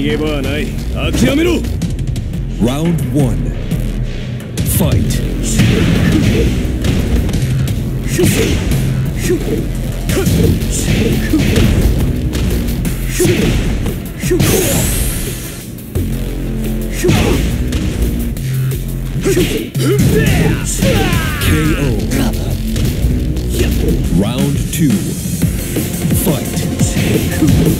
逃げ場はない諦めろ Round one. Fight. KO. Round two. Fight.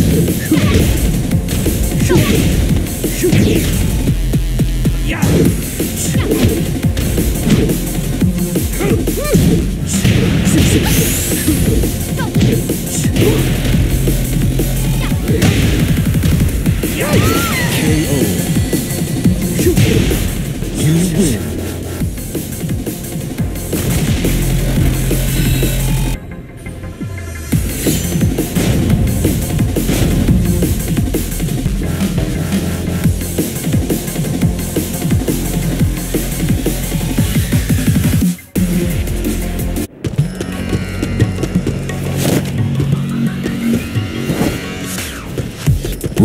KO.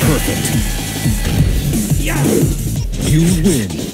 Perfect. You win.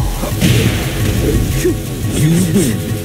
You win.